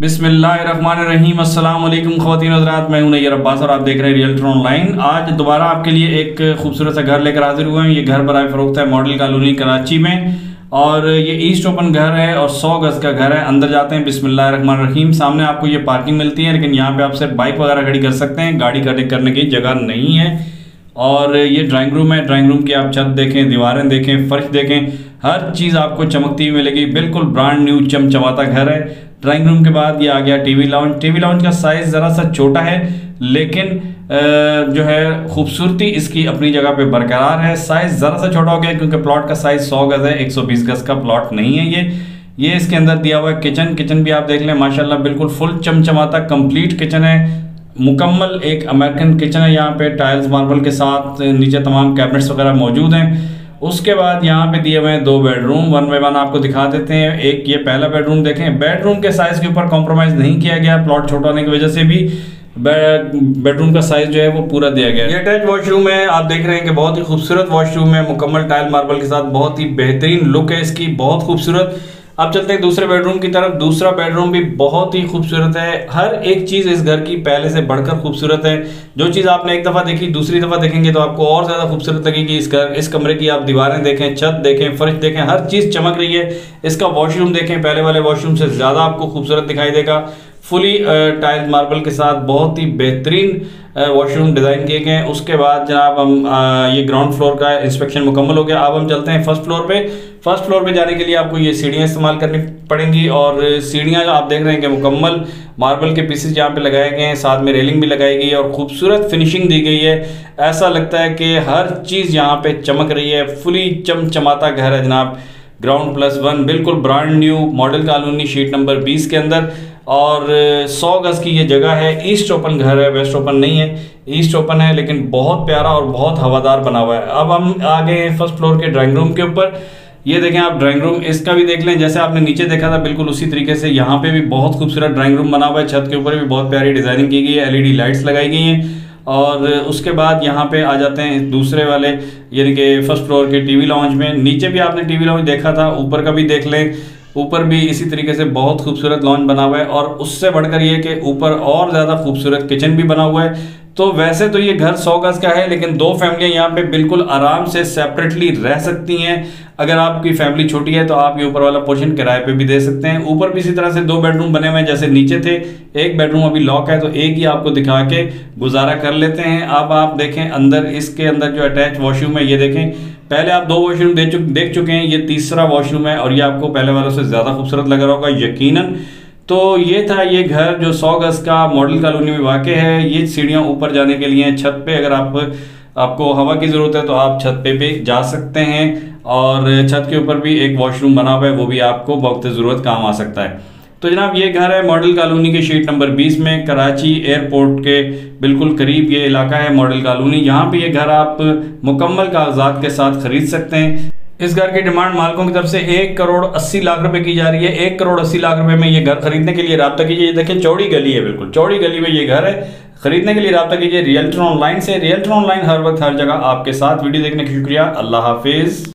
بسم اللہ الرحمن الرحیم، السلام علیکم خواتین حضرات، میں ہوں نیر عباس اور آپ دیکھ رہے ہیں ریئلٹر آن لائن آج دوبارہ آپ کے لیے ایک خوبصورت سا گھر لے کر حاضر ہوئے ہیں۔ یہ گھر برائے فروخت ہے ماڈل کالونی، کراچی میں۔ اور یہ ایسٹ اوپن گھر ہے اور سو گز کا گھر ہے۔ اندر جاتے ہیں بسم اللہ الرحمن الرحیم۔ سامنے آپ کو یہ پارکنگ ملتی ہے، لیکن یہاں پہ آپ صرف بائک وغیرہ کھڑی کر سکتے ہیں۔ گاڑی کٹنگ کرنے کی جگہ نہیں ہے۔ اور یہ ڈرائنگ روم ہے، ڈرائنگ روم کی آپ چھت دیکھیں، دیواریں دیکھیں، فرش دیکھیں، ہر چیز آپ کو چمکتی ہوئی ملے گی۔ بالکل برانڈ نیو چم چماتا گھر ہے۔ ڈرائنگ روم کے بعد یہ آ گیا T V lounge. T V lounge کا سائز ذرا سا چھوٹا ہے، لیکن جو ہے خوبصورتی اس کی اپنی جگہ پہ برقرار ہے۔ سائز ذرا سا چھوٹا ہو گیا کیونکہ پلاٹ کا سائز سو گز ہے، ایک سو بیس گز کا پلاٹ نہیں ہے یہ۔ یہ اس کے اندر دیا ہوا ہے۔ کچن کچن بھی آپ دیکھ لیں، ماشاءاللہ بالکل فل چمچماتا کمپلیٹ کچن ہے۔ مکمل ایک امریکن کچن ہے، یہاں پہ ٹائلز ماربل کے ساتھ نیچے تمام کیبنٹس وغیرہ موجود ہیں۔ اس کے بعد یہاں پہ دیے ہوئے ہیں دو bed room one by one آپ کو دکھا دیتے ہیں۔ ایک یہ پہلا بیڈ روم دیکھیں۔ بیڈ روم کے سائز کے اوپر کمپرومائز نہیں کیا گیا پلاٹ چھوٹا ہونے کی وجہ سے بھی بیڈ روم کا سائز جو ہے وہ پورا دیا گیا۔ یہ اٹیچ واش روم ہے۔ آپ دیکھ رہے ہیں کہ بہت ہی خوبصورت واش روم ہے۔ مکمل ٹائل ماربل کے ساتھ بہت ہی بہترین لک ہے اس کی، بہت خوبصورت۔ اب چلتے ہیں دوسرے بیڈ روم کی طرف۔ دوسرا بیڈ روم بھی بہت ہی خوبصورت ہے۔ ہر ایک چیز اس گھر کی پہلے سے بڑھ کر خوبصورت ہے۔ جو چیز آپ نے ایک دفعہ دیکھی، دوسری دفعہ دیکھیں گے تو آپ کو اور زیادہ خوبصورت لگے گی۔ اس گھر، اس کمرے کی آپ دیواریں دیکھیں، چھت دیکھیں، فرش دیکھیں، ہر چیز چمک رہی ہے۔ اس کا واش روم دیکھیں۔ پہلے والے واش روم سے زیادہ آپ کو خوبصورت دکھائی دے گا۔ فلی ٹائل ماربل کے ساتھ بہت ہی بہترین واش روم ڈیزائن کیے گئے ہیں۔ اس کے بعد جناب ہم uh, یہ گراؤنڈ فلور کا انسپیکشن مکمل ہو گیا۔ اب ہم چلتے ہیں فرسٹ فلور پہ۔ فرسٹ فلور پہ جانے کے لیے آپ کو یہ سیڑھیاں استعمال کرنی پڑیں گی اور سیڑھیاں آپ دیکھ رہے ہیں کہ مکمل ماربل کے پیسز جہاں پہ لگائے گئے ہیں، ساتھ میں ریلنگ بھی لگائی گئی ہے اور خوبصورت فنیشنگ دی گئی ہے۔ ایسا لگتا ہے کہ ہر چیز یہاں پہ چمک رہی ہے۔ فلی چم چماتا گھر ہے جناب۔ گراؤنڈ پلس ون بالکل brand new model colony sheet number بیس کے اندر۔ اور سو گز کی یہ جگہ ہے ایسٹ اوپن گھر ہے ویسٹ اوپن نہیں ہے۔ ایسٹ اوپن ہے، لیکن بہت پیارا اور بہت ہوادار بنا ہوا ہے۔ اب ہم آگے ہیں فرسٹ فلور کے ڈرائنگ روم کے اوپر۔ یہ دیکھیں آپ ڈرائنگ روم اس کا بھی دیکھ لیں۔ جیسے آپ نے نیچے دیکھا تھا، بالکل اسی طریقے سے یہاں پہ بھی بہت خوبصورت ڈرائنگ روم بنا ہوا ہے۔ چھت کے اوپر بھی بہت پیاری ڈیزائننگ کی گئی ہے۔ ایل ای ڈی لائٹس لگائی گئی ہیں۔ اور اس کے بعد یہاں پہ آ جاتے ہیں دوسرے والے یعنی کہ فرسٹ فلور کے ٹی وی لاؤنج میں۔ نیچے بھی آپ نے ٹی وی لاؤنج دیکھا تھا، اوپر کا بھی دیکھ لیں۔ اوپر بھی اسی طریقے سے بہت خوبصورت لانچ بنا ہوا ہے اور اس سے بڑھ کر یہ کہ اوپر اور زیادہ خوبصورت کچن بھی بنا ہوا ہے۔ تو ویسے تو یہ گھر سو گز کا ہے، لیکن دو فیملیاں یہاں پہ بالکل آرام سے سیپریٹلی رہ سکتی ہیں۔ اگر آپ کی فیملی چھوٹی ہے تو آپ یہ اوپر والا پورشن کرائے پہ بھی دے سکتے ہیں۔ اوپر بھی اسی طرح سے دو بیڈ روم بنے ہوئے ہیں، جیسے نیچے تھے۔ ایک بیڈ روم ابھی لاک ہے تو ایک ہی آپ کو دکھا کے گزارا کر لیتے ہیں۔ اب آپ دیکھیں اندر اس کے اندر جو اٹیچ واش روم ہے، یہ دیکھیں۔ پہلے آپ دو واش روم دیکھ چکے ہیں، یہ تیسرا واش روم ہے اور یہ آپ کو پہلے والوں سے زیادہ خوبصورت لگ رہا ہوگا، یقیناً۔ تو یہ تھا یہ گھر جو سو گز کا ماڈل کالونی میں واقع ہے۔ یہ سیڑھیاں اوپر جانے کے لیے چھت پہ اگر آپ آپ کو ہوا کی ضرورت ہے تو آپ چھت پہ بھی جا سکتے ہیں۔ اور چھت کے اوپر بھی ایک واش روم بنا ہوا ہے، وہ بھی آپ کو وقت ضرورت کام آ سکتا ہے۔ تو جناب یہ گھر ہے ماڈل کالونی کے شیٹ نمبر بیس میں، کراچی ایئرپورٹ کے بالکل قریب یہ علاقہ ہے ماڈل کالونی۔ یہاں پہ یہ گھر آپ مکمل کاغذات کے ساتھ خرید سکتے ہیں۔ اس گھر کی ڈیمانڈ مالکوں کی طرف سے ایک کروڑ اسی لاکھ روپے کی جا رہی ہے۔ ایک کروڑ اسی لاکھ روپے میں یہ گھر خریدنے کے لیے رابطہ کیجیے۔ یہ دیکھیں، چوڑی گلی ہے بالکل۔ چوڑی گلی میں یہ گھر ہے۔ خریدنے کے لیے رابطہ کیجیے ریئلٹر آن لائن سے۔ ریئلٹر آن لائن ہر وقت ہر جگہ آپ کے ساتھ۔ ویڈیو دیکھنے کی شکریہ۔ اللہ حافظ۔